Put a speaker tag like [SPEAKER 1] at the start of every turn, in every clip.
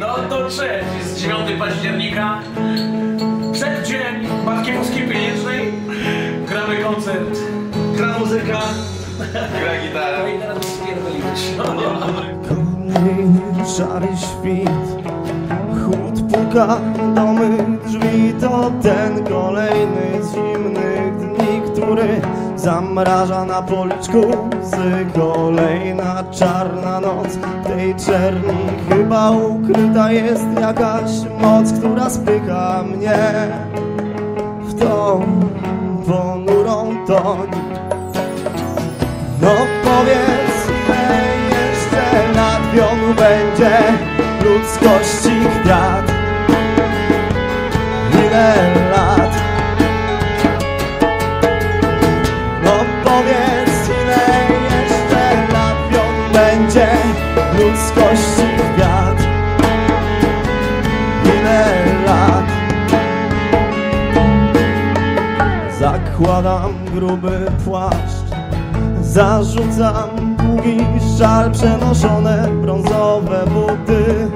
[SPEAKER 1] No to cześć, jest 9 października. Przeddzień Basketbolskiej Pieniężnej. Gramy koncert. Gra muzyka. Gra gitara. No i teraz.
[SPEAKER 2] Kolejny szary świt Chłód puka do mych drzwi To ten kolejny z zimnych dni Który zamraża na policzku łzy Kolejna czarna noc W tej czerni chyba ukryta jest jakaś moc Która spycha mnie w tą ponurą toń no powiedz, jeszcze lat wionu będzie ludzkości kwiat? Ile ludzkości kwiat? Ile lat? Zakładam gruby płaszcz. Zarzucam długi szal Przenoszone brązowe buty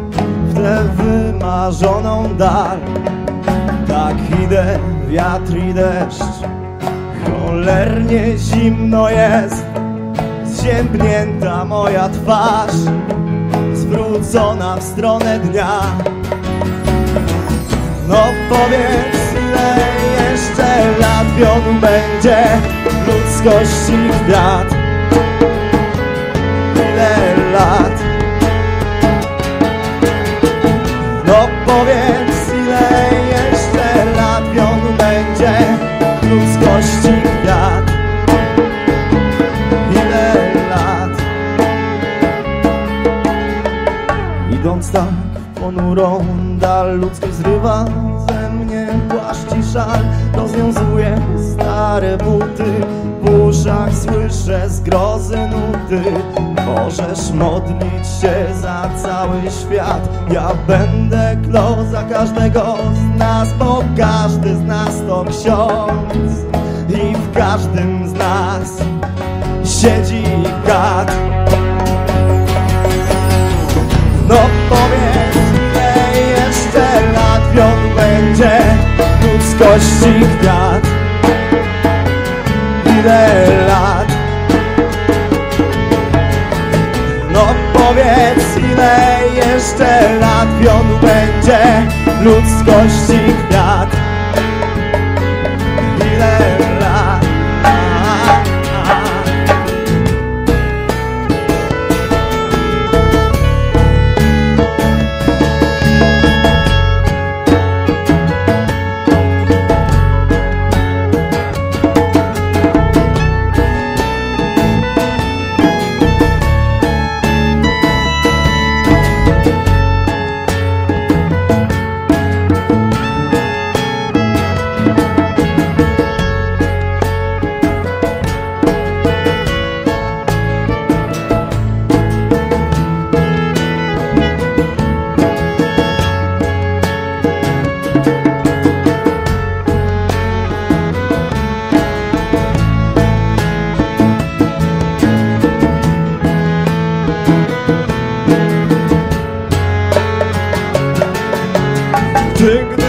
[SPEAKER 2] W tę wymarzoną dal. Tak idę, wiatr i deszcz. Cholernie zimno jest. Zziębnięta moja twarz Zwrócona w stronę dnia no powiedz, ile jeszcze lat wionu będzie ludzkości kwiat? Ile lat? No powiedz, ile jeszcze lat wionu będzie ludzkości ponurą dal Ludzkość zrywa ze mnie płaszcz i szal. Rozwiązuje stare buty. W uszach słyszę zgrozy nuty. Możesz modlić się za cały świat. Ja będę klął za każdego z nas Bo każdy z nas to ksiądz. I w każdym z nas siedzi gad Ile lat? No powiedz, ile jeszcze lat wion będzie ludzkości piękny